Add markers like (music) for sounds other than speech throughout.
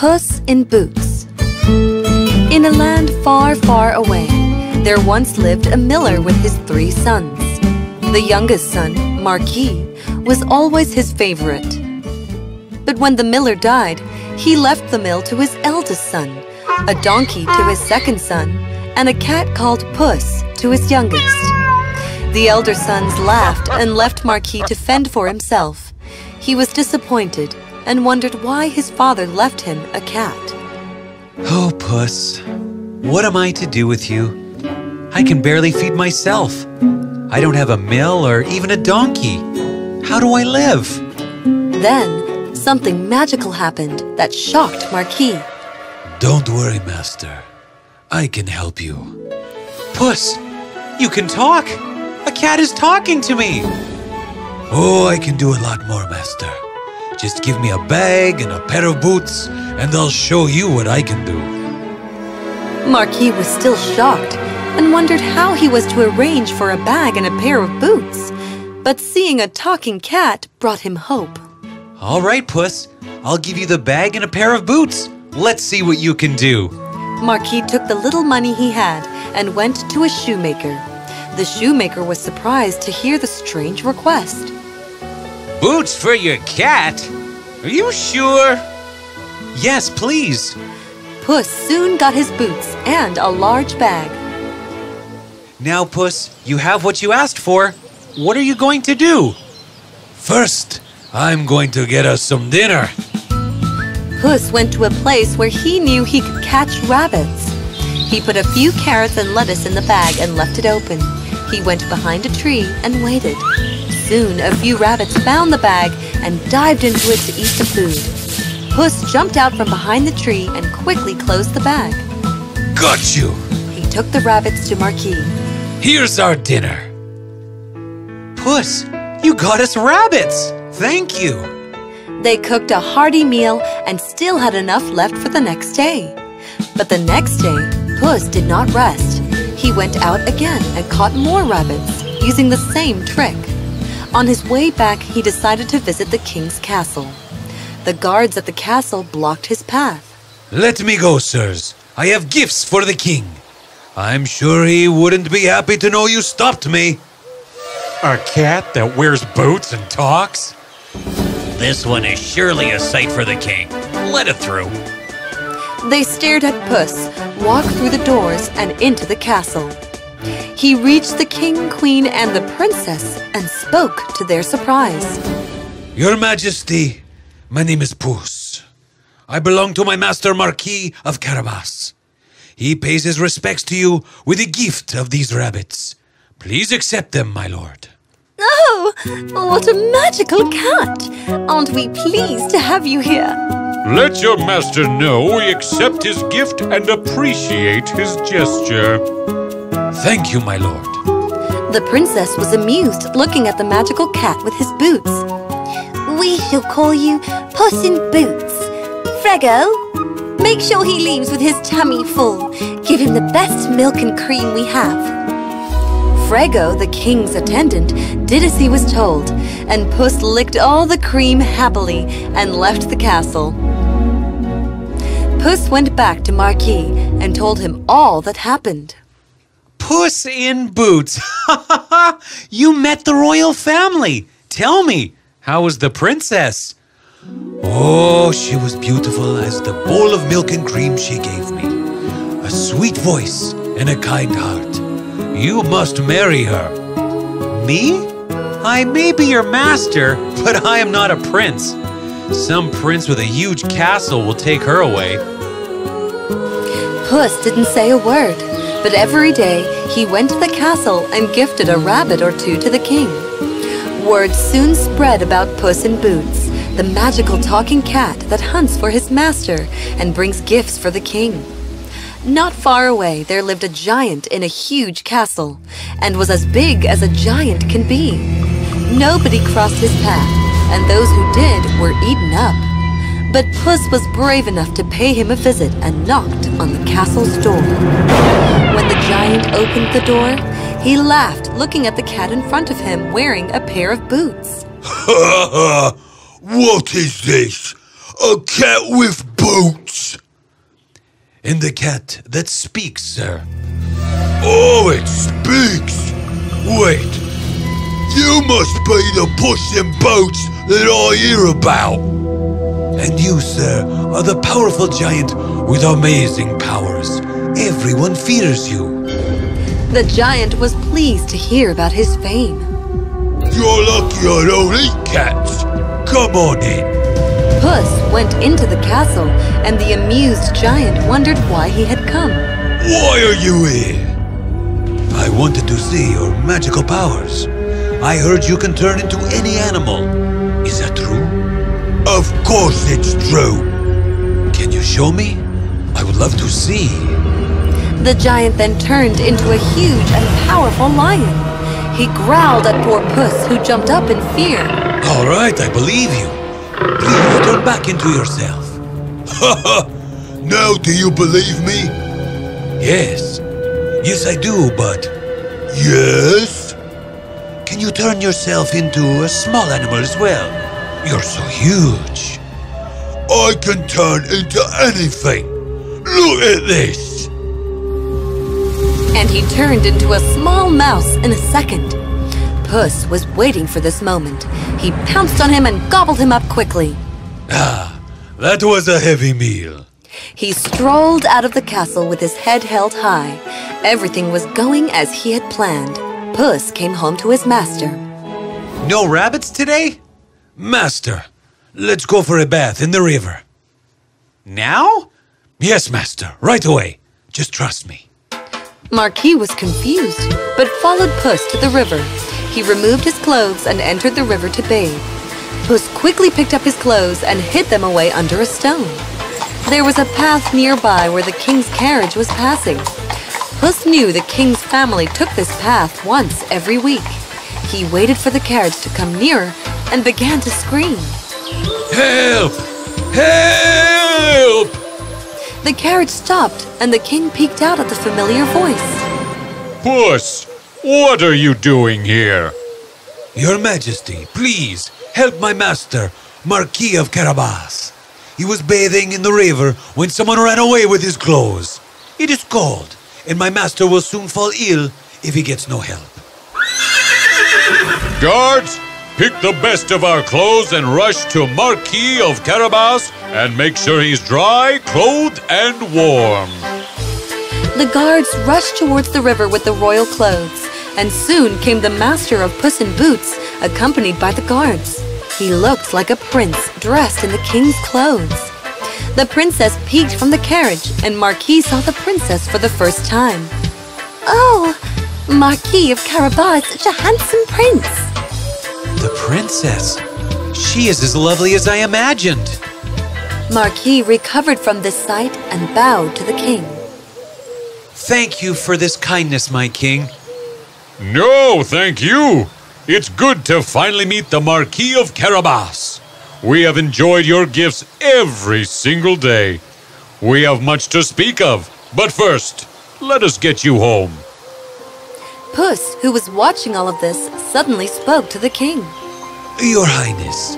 Puss in Boots In a land far, far away, there once lived a miller with his three sons. The youngest son, Marquis, was always his favorite. But when the miller died, he left the mill to his eldest son, a donkey to his second son, and a cat called Puss to his youngest. The elder sons laughed and left Marquis to fend for himself. He was disappointed and wondered why his father left him a cat. Oh, Puss, what am I to do with you? I can barely feed myself. I don't have a mill or even a donkey. How do I live? Then, something magical happened that shocked Marquis. Don't worry, Master. I can help you. Puss, you can talk. A cat is talking to me. Oh, I can do a lot more, Master. Just give me a bag and a pair of boots, and I'll show you what I can do. Marquis was still shocked and wondered how he was to arrange for a bag and a pair of boots. But seeing a talking cat brought him hope. All right, Puss. I'll give you the bag and a pair of boots. Let's see what you can do. Marquis took the little money he had and went to a shoemaker. The shoemaker was surprised to hear the strange request. Boots for your cat? Are you sure? Yes, please. Puss soon got his boots and a large bag. Now, Puss, you have what you asked for. What are you going to do? First, I'm going to get us some dinner. Puss went to a place where he knew he could catch rabbits. He put a few carrots and lettuce in the bag and left it open. He went behind a tree and waited. Soon, a few rabbits found the bag and dived into it to eat the food. Puss jumped out from behind the tree and quickly closed the bag. Got you! He took the rabbits to Marquis. Here's our dinner. Puss, you got us rabbits. Thank you. They cooked a hearty meal and still had enough left for the next day. But the next day, Puss did not rest. He went out again and caught more rabbits, using the same trick. On his way back, he decided to visit the king's castle. The guards at the castle blocked his path. Let me go, sirs. I have gifts for the king. I'm sure he wouldn't be happy to know you stopped me. A cat that wears boots and talks? This one is surely a sight for the king. Let it through. They stared at Puss, walked through the doors and into the castle. He reached the king, queen, and the princess and spoke to their surprise. Your Majesty, my name is Puss. I belong to my master Marquis of Carabas. He pays his respects to you with a gift of these rabbits. Please accept them, my lord. Oh, what a magical cat! Aren't we pleased to have you here? Let your master know we accept his gift and appreciate his gesture. Thank you, my lord. The princess was amused looking at the magical cat with his boots. We shall call you Puss in Boots. Frego, make sure he leaves with his tummy full. Give him the best milk and cream we have. Frego, the king's attendant, did as he was told, and Puss licked all the cream happily and left the castle. Puss went back to Marquis and told him all that happened. Puss in Boots. (laughs) you met the royal family. Tell me, how was the princess? Oh, she was beautiful as the bowl of milk and cream she gave me. A sweet voice and a kind heart. You must marry her. Me? I may be your master, but I am not a prince. Some prince with a huge castle will take her away. Puss didn't say a word, but every day he went to the castle and gifted a rabbit or two to the king. Word soon spread about Puss in Boots, the magical talking cat that hunts for his master and brings gifts for the king. Not far away, there lived a giant in a huge castle, and was as big as a giant can be. Nobody crossed his path, and those who did were eaten up. But Puss was brave enough to pay him a visit and knocked on the castle's door. When the giant opened the door, he laughed, looking at the cat in front of him wearing a pair of boots. Ha ha ha! What is this? A cat with boots? Boots. And the cat that speaks, sir. Oh, it speaks! Wait, you must be the Puss in Boots that I hear about. And you, sir, are the powerful giant with amazing powers. Everyone fears you. The giant was pleased to hear about his fame. You're lucky I don't eat cats. Come on in. Puss went into the castle, and the amused giant wondered why he had come. Why are you here? I wanted to see your magical powers. I heard you can turn into any animal. Is that true? Of course it's true. Can you show me? I would love to see. The giant then turned into a huge and powerful lion. He growled at poor Puss, who jumped up in fear. All right, I believe you. Please turn back into yourself. Ha (laughs) ha! Now do you believe me? Yes. Yes, I do, but. Yes? Can you turn yourself into a small animal as well? You're so huge. I can turn into anything. Look at this. And he turned into a small mouse in a second. Puss was waiting for this moment. He pounced on him and gobbled him up quickly. Ah, that was a heavy meal. He strolled out of the castle with his head held high. Everything was going as he had planned. Puss came home to his master. No rabbits today? Master, let's go for a bath in the river. Now? Yes, master, right away. Just trust me. Marquis was confused, but followed Puss to the river. He removed his clothes and entered the river to bathe. Puss quickly picked up his clothes and hid them away under a stone. There was a path nearby where the king's carriage was passing. Puss knew the king's family took this path once every week. He waited for the carriage to come nearer and began to scream. Help! Help! The carriage stopped and the king peeked out at the familiar voice. Puss, what are you doing here? Your Majesty, please help my master, Marquis of Carabas. He was bathing in the river when someone ran away with his clothes. It is cold, and my master will soon fall ill if he gets no help. Guards, pick the best of our clothes and rush to Marquis of Carabas and make sure he's dry, clothed, and warm. The guards rushed towards the river with the royal clothes, and soon came the master of Puss in Boots, accompanied by the guards. He looked like a prince dressed in the king's clothes. The princess peeked from the carriage, and Marquis saw the princess for the first time. Oh, Marquis of Carabas such a handsome prince. The princess. She is as lovely as I imagined. Marquis recovered from this sight and bowed to the king. Thank you for this kindness, my king. No, thank you. It's good to finally meet the Marquis of Carabas. We have enjoyed your gifts every single day. We have much to speak of, but first, let us get you home. Puss, who was watching all of this, suddenly spoke to the king. Your Highness,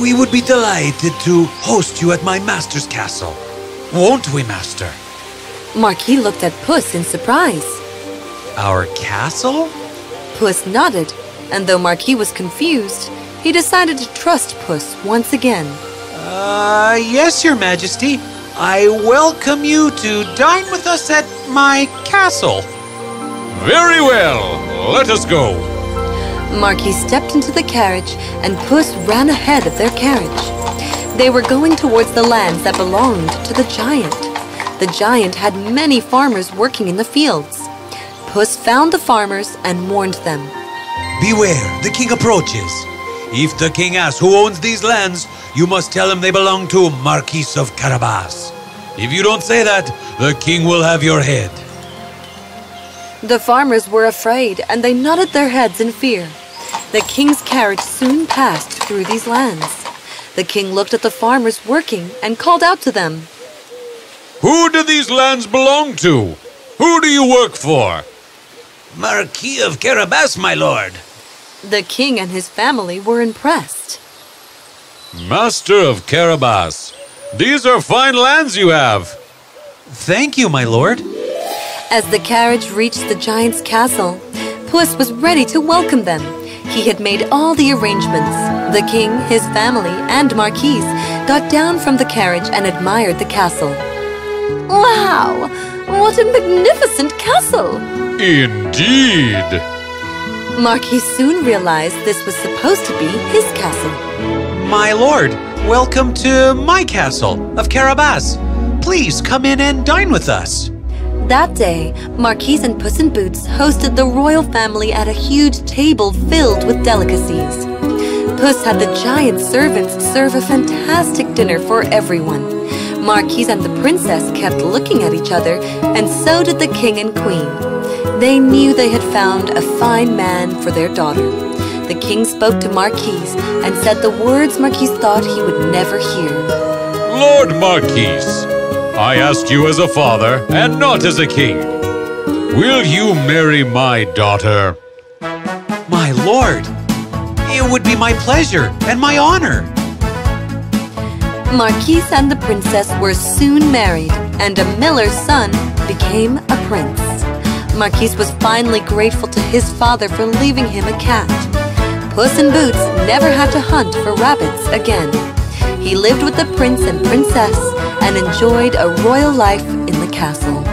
we would be delighted to host you at my master's castle. Won't we, master? Marquis looked at Puss in surprise. Our castle? Puss nodded, and though Marquis was confused, he decided to trust Puss once again. Uh, yes, your majesty. I welcome you to dine with us at my castle. Very well, let us go. Marquis stepped into the carriage, and Puss ran ahead of their carriage. They were going towards the lands that belonged to the giant. The giant had many farmers working in the fields. Puss found the farmers and warned them. Beware, the king approaches. If the king asks who owns these lands, you must tell him they belong to Marquis of Carabas. If you don't say that, the king will have your head. The farmers were afraid, and they nodded their heads in fear. The king's carriage soon passed through these lands. The king looked at the farmers working and called out to them. Who do these lands belong to? Who do you work for? Marquis of Carabas, my lord. The king and his family were impressed. Master of Carabas, These are fine lands you have. Thank you, my lord. As the carriage reached the giant's castle, Puss was ready to welcome them. He had made all the arrangements. The king, his family, and Marquis got down from the carriage and admired the castle. Wow! What a magnificent castle! Indeed. Marquis soon realized this was supposed to be his castle. My lord, welcome to my castle of Carabas. Please come in and dine with us. That day, Marquis and Puss in Boots hosted the royal family at a huge table filled with delicacies. Puss had the giant servants serve a fantastic dinner for everyone. Marquis and the princess kept looking at each other, and so did the king and queen. They knew they had found a fine man for their daughter. The king spoke to Marquis and said the words Marquis thought he would never hear. Lord Marquis, I ask you as a father and not as a king. Will you marry my daughter? My lord, it would be my pleasure and my honor. Marquis and the princess were soon married, and a miller's son became a prince. Marquis was finally grateful to his father for leaving him a cat. Puss in Boots never had to hunt for rabbits again. He lived with the prince and princess and enjoyed a royal life in the castle.